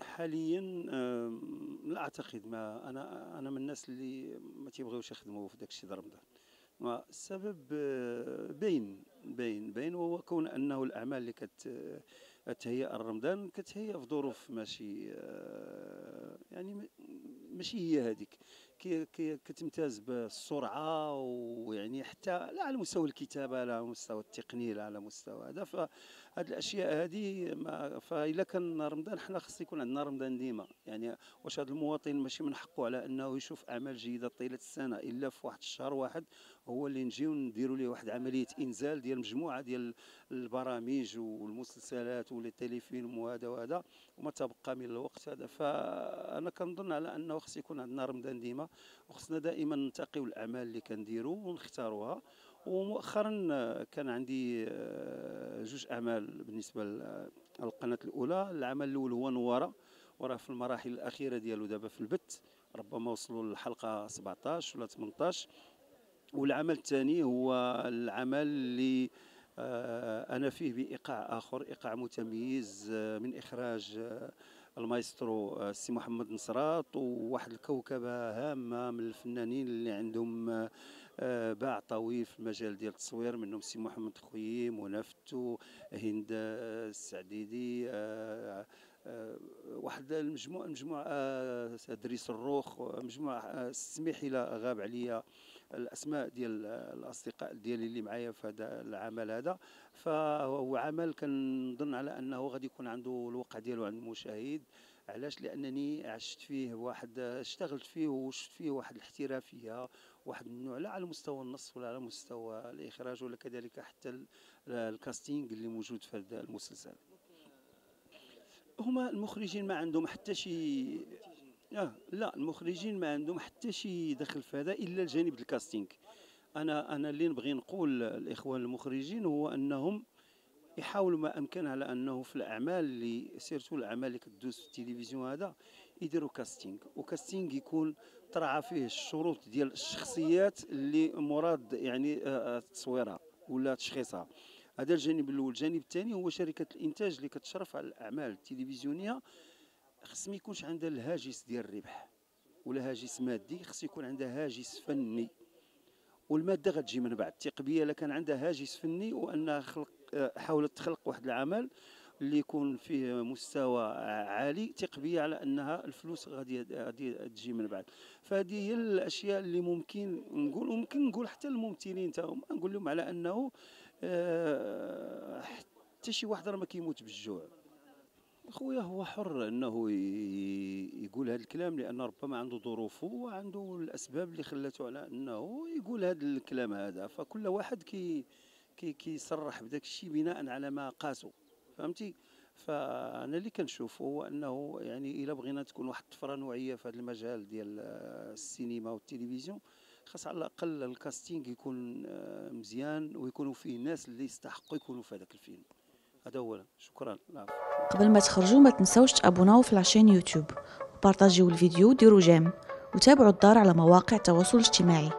حاليًا لا أعتقد. ما أنا أنا من الناس اللي ما تيبغيوش يخدموا في داك الشيء رمضان، والسبب آه، باين باين باين وهو كون أنه الأعمال اللي كت تهيأ لرمضان كتهيأ في ظروف ماشي آه، يعني ماشي هي هذيك. كتمتاز بالسرعة ويعني حتى لا على مستوى الكتابة لا على مستوى التقنية لا على مستوى هذا. فهاد الأشياء هذه فإلا كان رمضان حنا خص يكون عندنا رمضان ديما. يعني واش هذا المواطن ماشي من حقه على أنه يشوف أعمال جيدة طيلة السنة إلا في واحد الشهر واحد هو اللي نجيو نديروا ليه واحد عملية إنزال ديال مجموعة ديال البرامج والمسلسلات تيليفيلم وهذا وهذا وما تبقى من الوقت هذا. فأنا كنظن على أنه خص يكون عندنا رمضان ديما. وخصنا دائما ننتقيو الأعمال اللي كنديروا ونختاروها. ومؤخرا كان عندي آه، جوج أعمال بالنسبة للقناة الأولى. العمل الأول هو نوارة. وراه في المراحل الأخيرة ديالو دابا في البث ربما وصلوا للحلقة 17 ولا 18 والعمل الثاني هو العمل اللي آه، أنا فيه بإيقاع آخر إيقاع متميز آه، من إخراج آه، المايسترو السي محمد نصرات وواحد الكوكبة هامة من الفنانين اللي عندهم باع طويل في المجال ديال التصوير منهم السي محمد خويم ونفتو هند السعديدي واحد المجموعة مجموعة دريس الروخ مجموعة سميح إلى غاب عليا. الأسماء ديال الأصدقاء ديالي اللي معايا في هذا العمل هذا. فهو عمل كنظن على أنه غادي يكون عنده الوقع ديالو عند المشاهد. علاش؟ لأنني عشت فيه واحد اشتغلت فيه وشفت فيه واحد الاحترافيه واحد النوع لا على مستوى النص ولا على مستوى الإخراج ولا كذلك حتى ال casting اللي موجود في هذا المسلسل. هما المخرجين ما عندهم حتى شي آه لا المخرجين ما عندهم حتى شي دخل في هذا إلا الجانب ال casting. أنا أنا اللي نبغي نقول الإخوان المخرجين هو أنهم يحاولوا ما أمكن على أنه في الأعمال اللي surtout الأعمال اللي كدوز في التلفزيون هذا يديروا كاستينغ. وكاستينغ يكون ترعى فيه الشروط ديال الشخصيات اللي مراد يعني آه، آه، تصويرها ولا تشخيصها هذا الجانب الأول. الجانب الثاني هو شركة الإنتاج اللي كتشرف على الأعمال التلفزيونية. خص ما يكونش عندها الهاجس ديال الربح ولا هاجس مادي خص يكون عندها هاجس فني. والمادة غتجي من بعد التقبية إلا كان عندها هاجس فني وانها خلق حاولت تخلق واحد العمل اللي يكون فيه مستوى عالي تقبية على أنها الفلوس غادي غادي تجي من بعد. فهذه هي الأشياء اللي ممكن نقول وممكن نقول حتى الممثلين تاهم. نقول لهم على أنه آه، حتى شي واحد راه ما كيموت بالجوع. خويا هو حر إنه يقول هذا الكلام لأن ربما عنده ظروفه وعنده الأسباب اللي خلته على إنه يقول هذا الكلام هذا. فكل واحد كي كي كيصرح بداك الشيء بناء على ما قاسو فهمتي؟ فأنا اللي كنشوفه هو إنه يعني إلا بغينا تكون واحد الطفرة نوعية في هذا المجال ديال السينما والتلفزيون خاص على الأقل ال casting يكون آه، مزيان ويكونوا فيه ناس اللي يستحقوا يكونوا في هذاك الفيلم. هذا اولا شكرا. لا. قبل ما تخرجوا ما تنسوش تابوناو في la chaîne YouTube. وبارطاجيو الفيديو وديروا جيم. وتابعوا الدار على مواقع التواصل الاجتماعي.